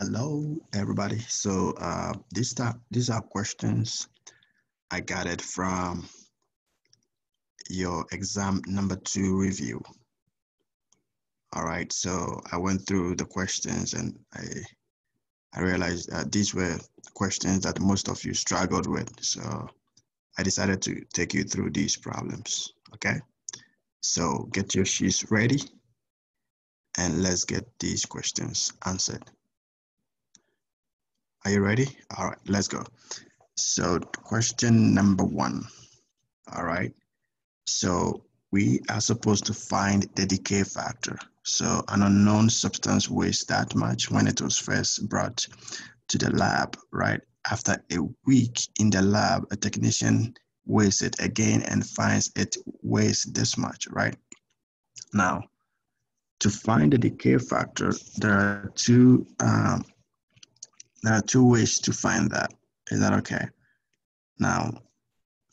Hello, everybody. So uh, this time, these are questions I got it from your exam number two review. All right. So I went through the questions and I I realized that these were questions that most of you struggled with. So I decided to take you through these problems. Okay. So get your sheets ready and let's get these questions answered. Are you ready? All right, let's go. So question number one. All right. So we are supposed to find the decay factor. So an unknown substance weighs that much when it was first brought to the lab, right? After a week in the lab, a technician weighs it again and finds it weighs this much, right? Now, to find the decay factor, there are two um, there are two ways to find that. Is that okay? Now,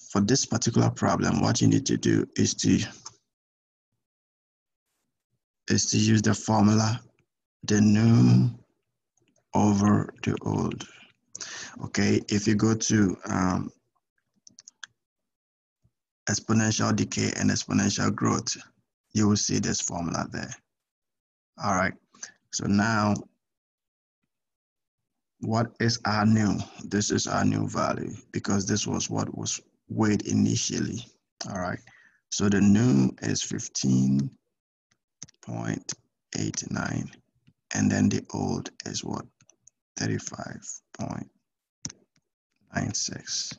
for this particular problem, what you need to do is to is to use the formula, the new over the old. Okay, if you go to um, exponential decay and exponential growth, you will see this formula there. All right, so now what is our new? This is our new value because this was what was weighed initially. All right. So the new is 15.89 and then the old is what? 35.96.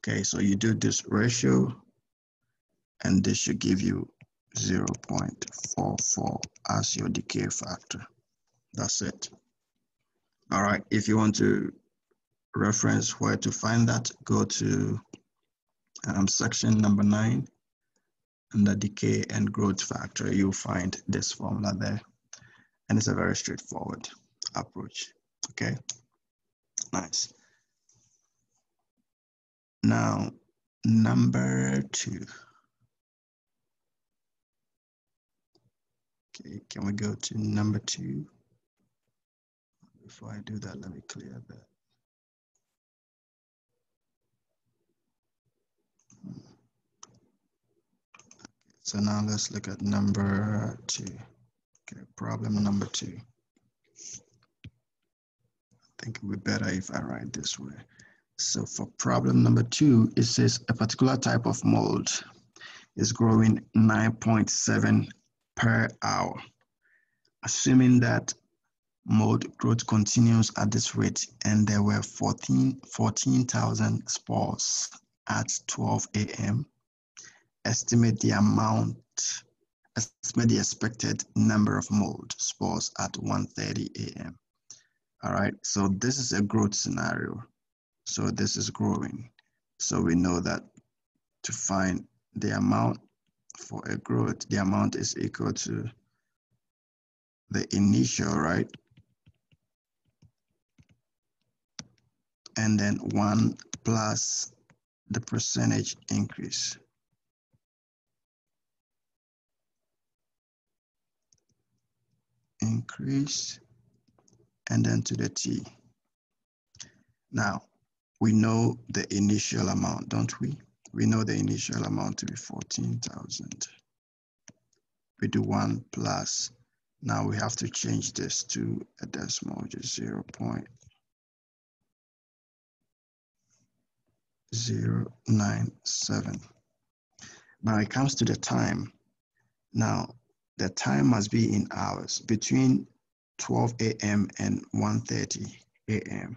Okay, so you do this ratio and this should give you 0.44 as your decay factor. That's it. All right, if you want to reference where to find that, go to um, section number nine, under decay and growth factor, you'll find this formula there. And it's a very straightforward approach, okay? Nice. Now, number two. Okay, can we go to number two? Before I do that, let me clear that. So now let's look at number two. Okay, problem number two. I think it would be better if I write this way. So for problem number two, it says a particular type of mold is growing 9.7 per hour. Assuming that mold growth continues at this rate and there were 14 14,000 spores at 12 a.m. Estimate the amount, estimate the expected number of mold spores at 1.30 a.m. All right, so this is a growth scenario. So this is growing. So we know that to find the amount for a growth, the amount is equal to the initial, right? And then one plus the percentage increase. Increase and then to the T. Now, we know the initial amount, don't we? We know the initial amount to be 14,000. We do one plus. Now we have to change this to a decimal, just 0 097. Now it comes to the time. Now the time must be in hours between 12 a.m. and 1.30 a.m.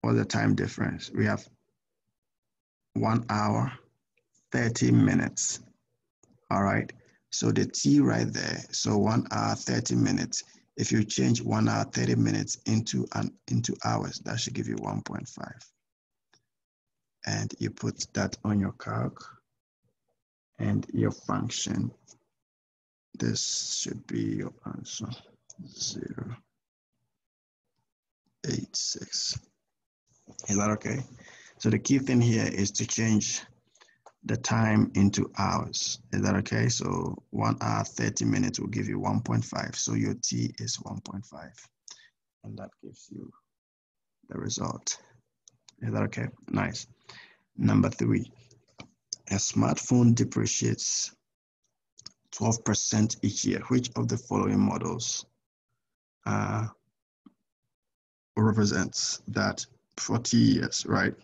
What's the time difference? We have one hour, 30 minutes. All right. So the T right there. So one hour, 30 minutes if you change one hour, 30 minutes into an into hours, that should give you 1.5. And you put that on your calc and your function. This should be your answer, zero, eight, six. Is that okay? So the key thing here is to change the time into hours. Is that okay? So one hour, 30 minutes will give you 1.5. So your T is 1.5. And that gives you the result. Is that okay? Nice. Number three, a smartphone depreciates 12% each year. Which of the following models uh, represents that 40 years, right?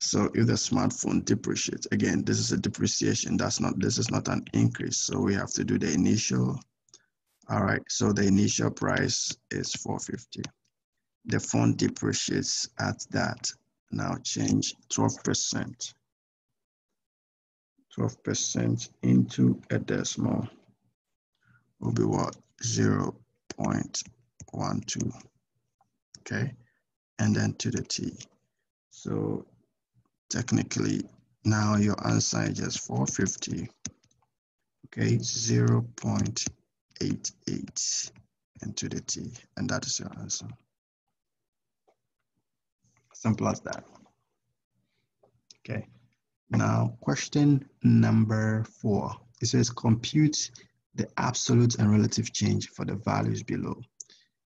So if the smartphone depreciates, again, this is a depreciation. That's not, this is not an increase. So we have to do the initial. All right, so the initial price is 450. The phone depreciates at that. Now change 12%. 12% into a decimal will be what? 0 0.12, okay? And then to the T. So technically now your answer is just 450 okay 0 0.88 into the t and that is your answer. Simple as that. Okay now question number four. It says compute the absolute and relative change for the values below.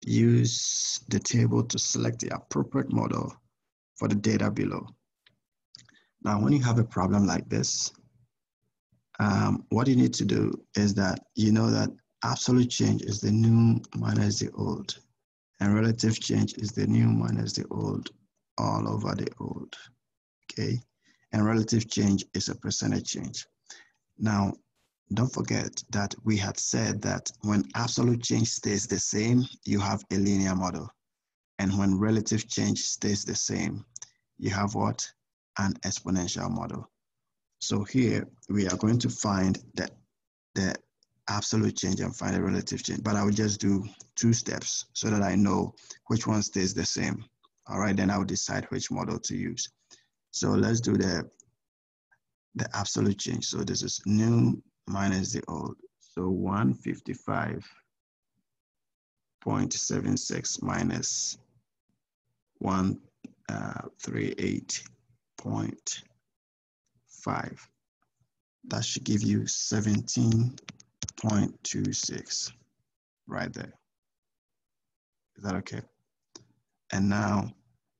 Use the table to select the appropriate model for the data below now, when you have a problem like this, um, what you need to do is that you know that absolute change is the new minus the old, and relative change is the new minus the old all over the old, okay? And relative change is a percentage change. Now, don't forget that we had said that when absolute change stays the same, you have a linear model. And when relative change stays the same, you have what? An exponential model. So here we are going to find the, the absolute change and find the relative change, but I will just do two steps so that I know which one stays the same. All right, then I'll decide which model to use. So let's do the, the absolute change. So this is new minus the old. So 155.76 minus 138 uh, 0.5. That should give you 17.26 right there. Is that okay? And now,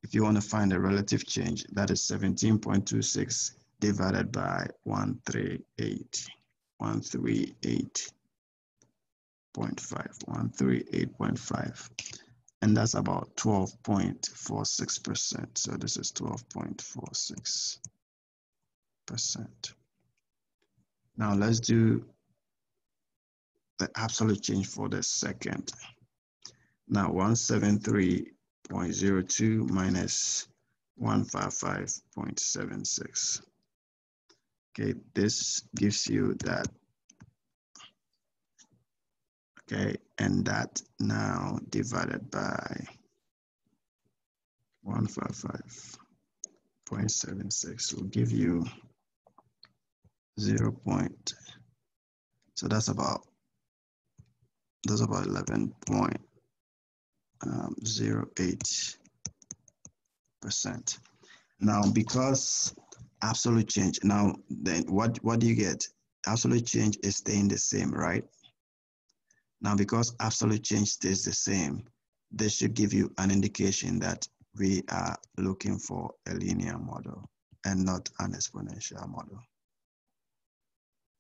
if you want to find the relative change, that is 17.26 divided by 138. 138.5, 138.5 and that's about 12.46%. So this is 12.46%. Now let's do the absolute change for the second. Now 173.02 minus 155.76. Okay, this gives you that okay and that now divided by 155.76 will give you 0 point so that's about that's about 11.08 um, percent. Now because absolute change now then what what do you get? Absolute change is staying the same right now, because absolute change stays the same, this should give you an indication that we are looking for a linear model and not an exponential model.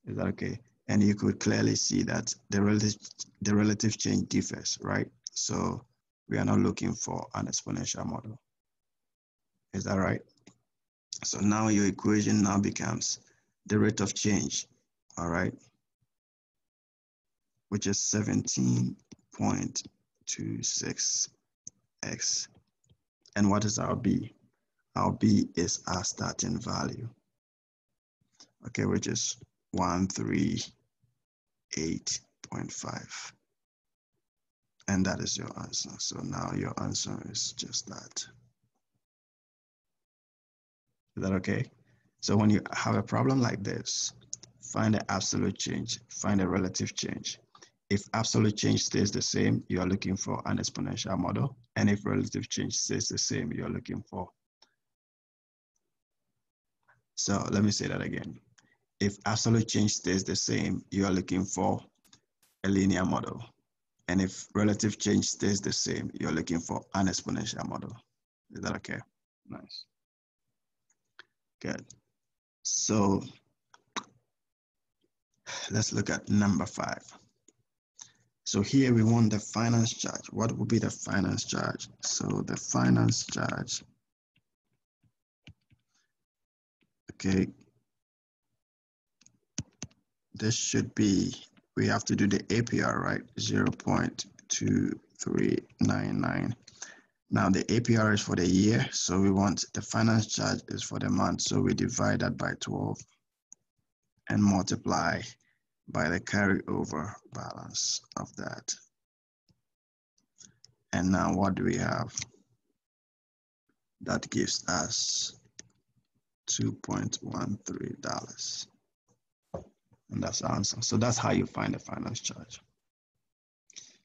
Is that okay? And you could clearly see that the relative, the relative change differs, right? So we are not looking for an exponential model. Is that right? So now your equation now becomes the rate of change, all right? Which is 17.26x. And what is our b? Our b is our starting value, okay, which is 138.5. And that is your answer. So now your answer is just that. Is that okay? So when you have a problem like this, find the absolute change, find the relative change. If absolute change stays the same, you are looking for an exponential model. And if relative change stays the same, you're looking for So let me say that again. If absolute change stays the same, you are looking for a linear model. And if relative change stays the same, you're looking for an exponential model. Is that okay? Nice. Good. So let's look at number five. So here we want the finance charge. What would be the finance charge? So the finance charge, okay, this should be, we have to do the APR, right? 0 0.2399. Now the APR is for the year, so we want the finance charge is for the month. So we divide that by 12 and multiply by the carryover balance of that. And now what do we have? That gives us $2.13. And that's the answer. So that's how you find the finance charge.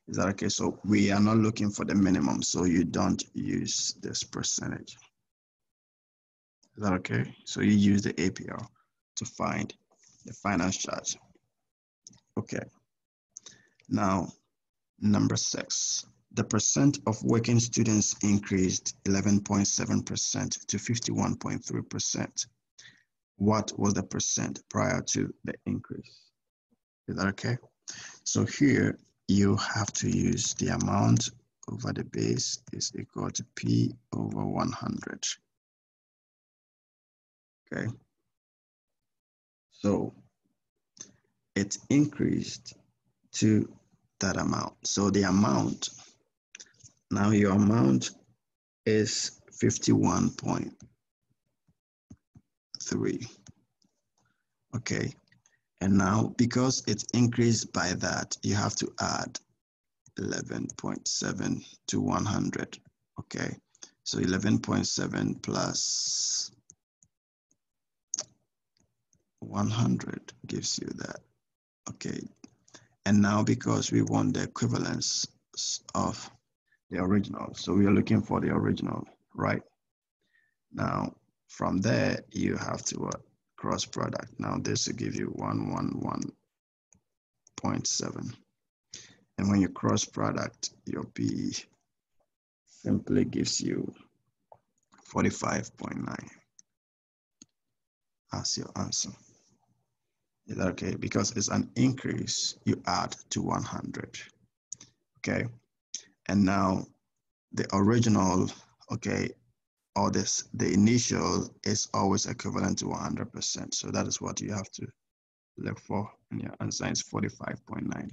Is that okay? So we are not looking for the minimum, so you don't use this percentage. Is that okay? So you use the APR to find the finance charge. Okay. Now, number six, the percent of working students increased 11.7% to 51.3%. What was the percent prior to the increase? Is that okay? So here you have to use the amount over the base is equal to P over 100. Okay. So it increased to that amount. So the amount, now your amount is 51.3. Okay. And now because it increased by that, you have to add 11.7 to 100. Okay. So 11.7 plus 100 gives you that. Okay, and now because we want the equivalence of the original, so we are looking for the original, right? Now, from there, you have to uh, cross product. Now this will give you 111.7. And when you cross product, your P simply gives you 45.9 as your answer. Okay? Because it's an increase, you add to 100. Okay. And now the original, okay, or this, the initial is always equivalent to 100%. So that is what you have to look for. And your answer is 45.9.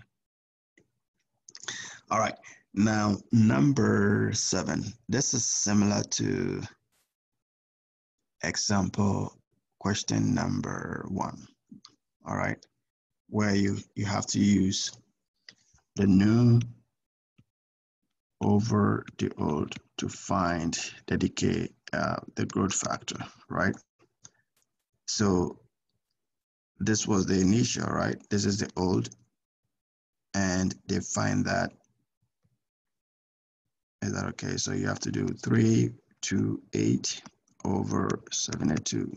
All right. Now, number seven. This is similar to example question number one all right, where you, you have to use the new over the old to find the decay, uh, the growth factor, right? So this was the initial, right? This is the old, and they find that, is that okay? So you have to do three, two, eight over 72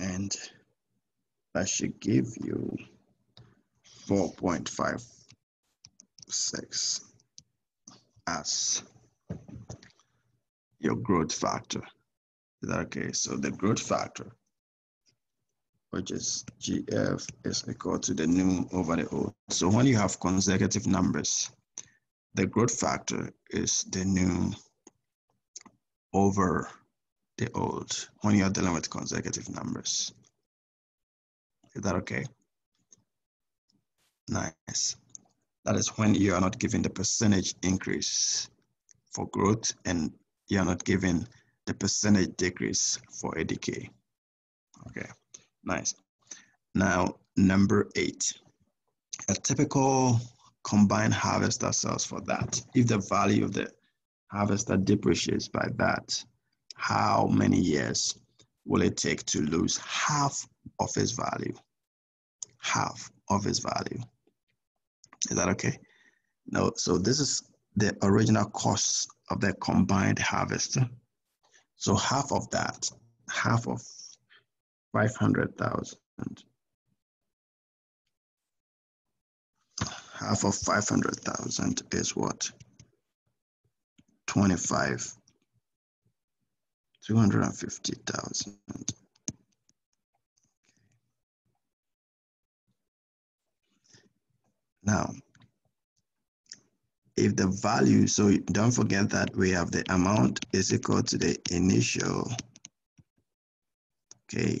and that should give you 4.56 as your growth factor. Is that okay? So the growth factor, which is GF, is equal to the new over the old. So when you have consecutive numbers, the growth factor is the new over the old when you're dealing with consecutive numbers. Is that okay? Nice. That is when you are not giving the percentage increase for growth and you are not giving the percentage decrease for a decay. Okay, nice. Now, number eight, a typical combined harvester sells for that. If the value of the harvester depreciates by that, how many years will it take to lose half of its value? Half of its value. Is that okay? No, so this is the original cost of the combined harvester. So half of that half of 500,000. Half of 500,000 is what? 25. 250,000. Now, if the value, so don't forget that we have the amount is equal to the initial, okay?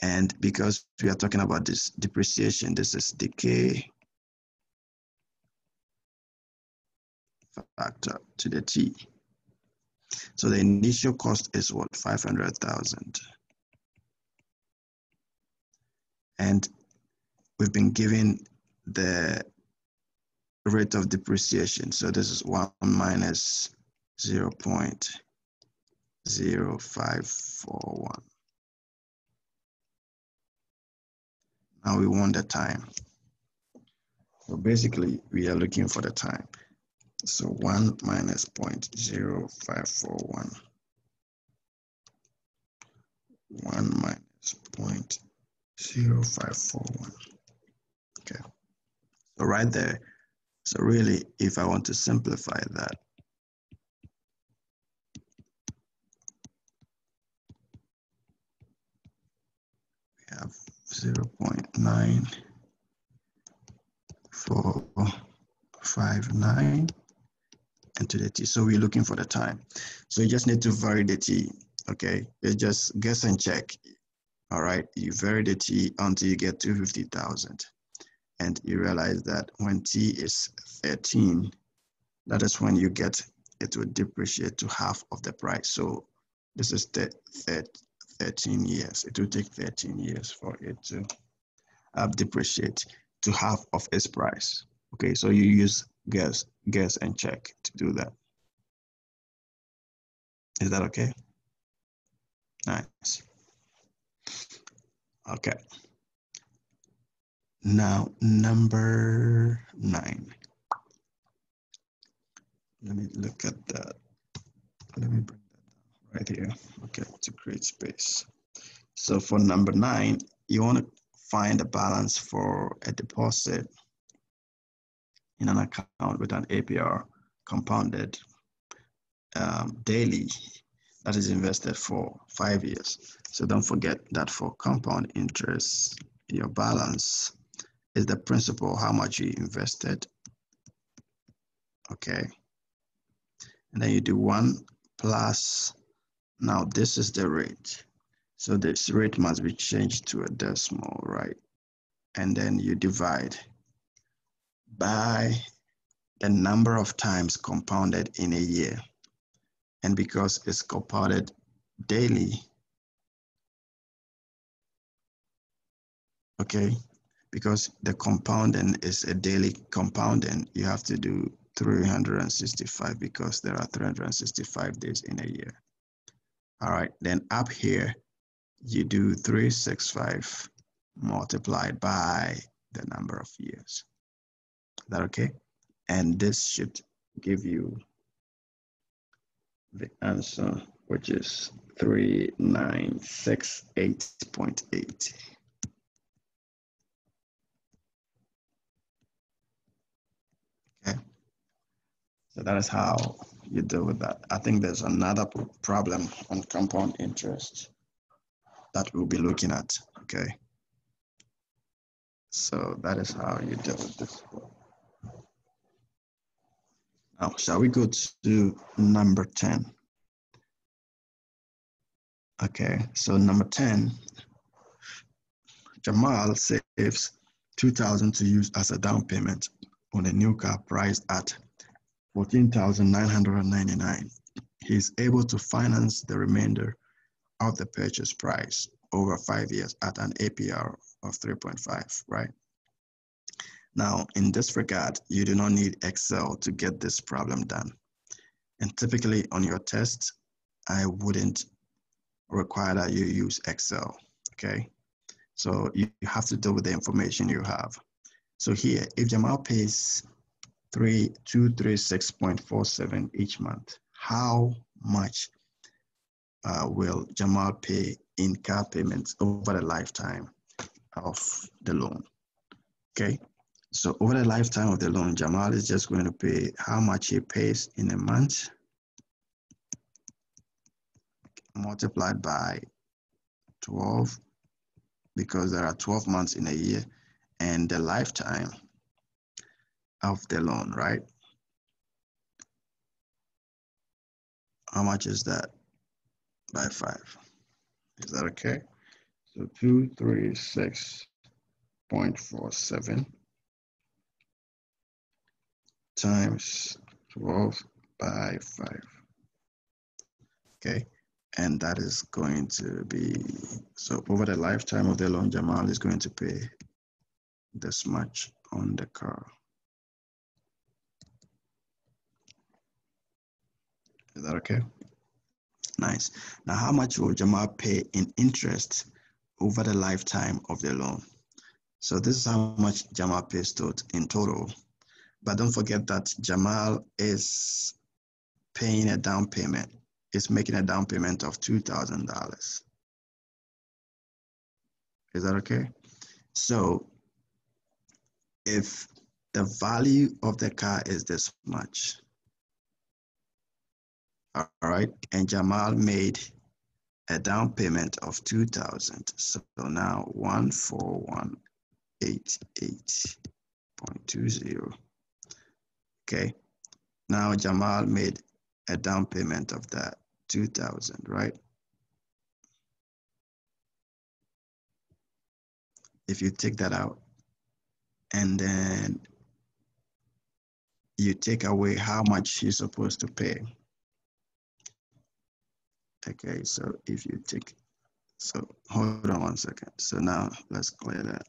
And because we are talking about this depreciation, this is decay factor to the T. So the initial cost is what, 500,000. And we've been given the rate of depreciation. So this is 1 minus 0 0.0541. Now we want the time. So basically, we are looking for the time. So 1 minus 0.0541. 1 minus 0.0541. Okay. So right there, so really, if I want to simplify that, we have 0 0.9459 into the t. So we're looking for the time. So you just need to vary the t, okay? You just guess and check. All right, you vary the t until you get to 250,000 and you realize that when t is 13, that is when you get it will depreciate to half of the price. So this is the 13 years. It will take 13 years for it to uh, depreciate to half of its price. Okay, so you use guess, guess and check to do that. Is that okay? Nice. Okay. Now, number nine. Let me look at that. Let me bring that down right here. Okay, to create space. So for number nine, you want to find a balance for a deposit in an account with an APR compounded um, daily that is invested for five years. So don't forget that for compound interest, your balance is the principal, how much you invested. Okay. And then you do one plus, now this is the rate. So this rate must be changed to a decimal, right? And then you divide by the number of times compounded in a year. And because it's compounded daily, okay, because the compounding is a daily compounding, you have to do 365 because there are 365 days in a year. All right, then up here, you do 365 multiplied by the number of years. That okay? And this should give you the answer, which is 3968.8. Okay. So that is how you deal with that. I think there's another problem on compound interest that we'll be looking at, okay? So that is how you deal with this. Now, shall we go to number 10? Okay, so number 10, Jamal saves 2000 to use as a down payment on a new car priced at 14,999. He is able to finance the remainder of the purchase price over five years at an APR of 3.5, right? Now, in this regard, you do not need Excel to get this problem done. And typically on your test, I wouldn't require that you use Excel, okay? So you have to deal with the information you have. So here, if Jamal pays three two three six point four seven each month. How much uh, will Jamal pay in car payments over the lifetime of the loan? Okay, so over the lifetime of the loan, Jamal is just going to pay how much he pays in a month multiplied by 12 because there are 12 months in a year and the lifetime of the loan, right? How much is that? By five. Is that okay? So two, three, six point four seven times 12 by 5. Okay, and that is going to be, so over the lifetime of the loan, Jamal is going to pay this much on the car. Is that okay? Nice. Now, how much will Jamal pay in interest over the lifetime of the loan? So this is how much Jamal pays in total. But don't forget that Jamal is paying a down payment. Is making a down payment of $2,000. Is that okay? So if the value of the car is this much, all right. And Jamal made a down payment of 2000. So now 14188.20. Okay. Now Jamal made a down payment of that 2000, right? If you take that out and then you take away how much you're supposed to pay Okay, so if you take, so hold on one second. So now let's clear that.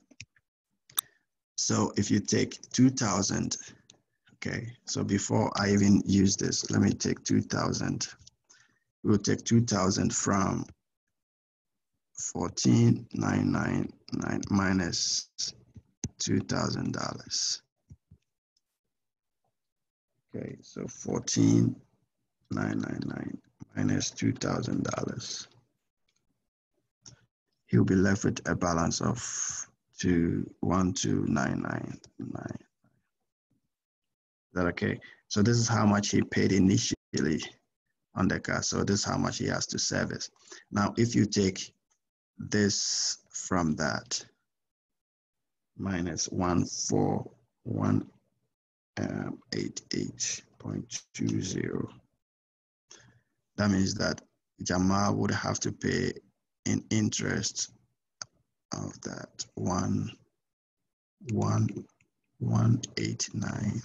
So if you take 2000, okay, so before I even use this, let me take 2000. We'll take 2000 from 14999 minus $2,000. Okay, so 14999 minus $2,000. He'll be left with a balance of two one two nine nine nine. That okay? So this is how much he paid initially on the car. So this is how much he has to service. Now, if you take this from that, minus one four one um, that means that Jamal would have to pay in interest of that one one one eight nine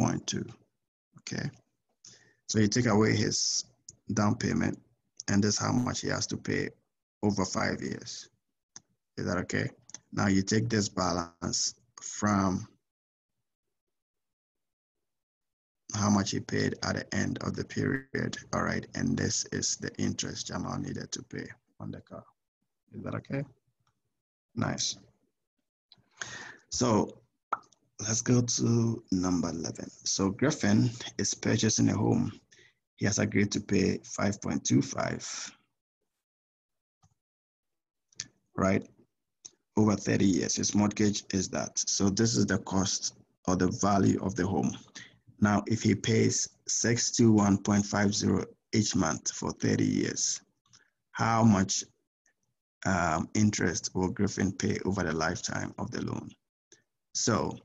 point two. Okay. So you take away his down payment, and this is how much he has to pay over five years. Is that okay? Now you take this balance from how much he paid at the end of the period. All right, and this is the interest Jamal needed to pay on the car. Is that okay? Nice. So let's go to number 11. So Griffin is purchasing a home. He has agreed to pay 5.25, right? Over 30 years. His mortgage is that. So this is the cost or the value of the home. Now, if he pays 621.50 each month for 30 years, how much um, interest will Griffin pay over the lifetime of the loan? So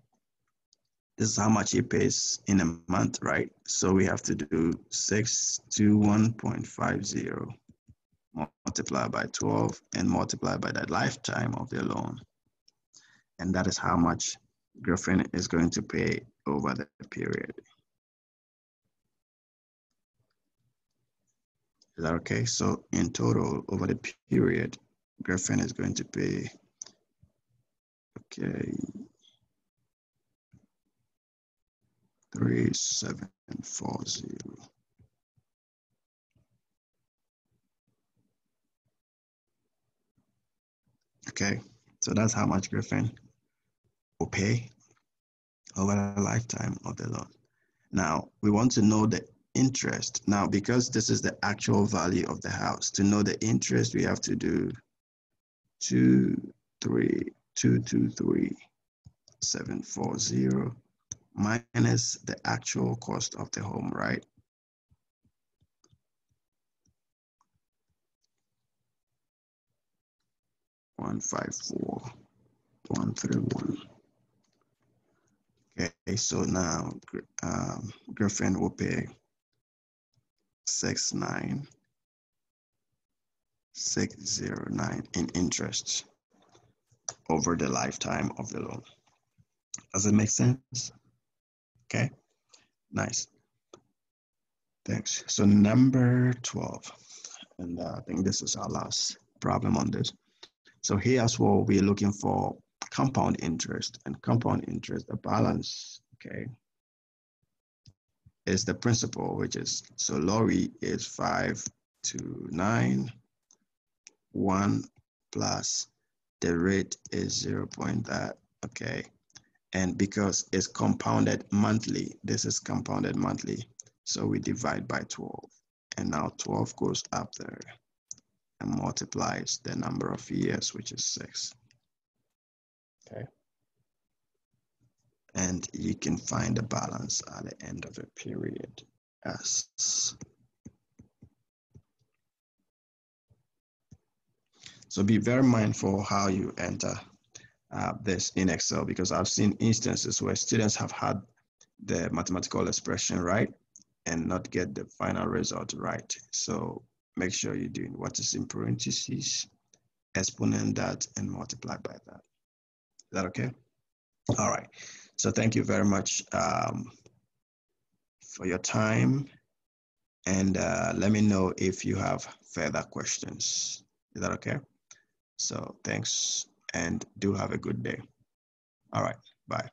this is how much he pays in a month, right? So we have to do 621.50 multiplied by 12 and multiplied by the lifetime of the loan. And that is how much Griffin is going to pay over the period. Is that okay? So in total, over the period, Griffin is going to pay, okay, three, seven, four, zero. Okay, so that's how much Griffin will pay over the lifetime of the loan. Now, we want to know the interest. Now, because this is the actual value of the house, to know the interest, we have to do two, three, two, two, three, seven, four, zero, minus the actual cost of the home, right? One five four, one three one. Okay, so now um, Griffin will pay six nine six zero nine in interest over the lifetime of the loan. Does it make sense? Okay, nice. Thanks. So number 12, and uh, I think this is our last problem on this. So here as well, we're looking for compound interest and compound interest, the balance, okay, is the principal, which is, so Lori is five to nine, one plus the rate is zero point that, okay. And because it's compounded monthly, this is compounded monthly. So we divide by 12 and now 12 goes up there and multiplies the number of years, which is six. Okay. And you can find the balance at the end of a period as So be very mindful how you enter uh, this in Excel because I've seen instances where students have had the mathematical expression right and not get the final result right. So make sure you're doing what is in parentheses, exponent that, and multiply by that. Is that okay? All right. So thank you very much um, for your time. And uh, let me know if you have further questions. Is that okay? So thanks and do have a good day. All right. Bye.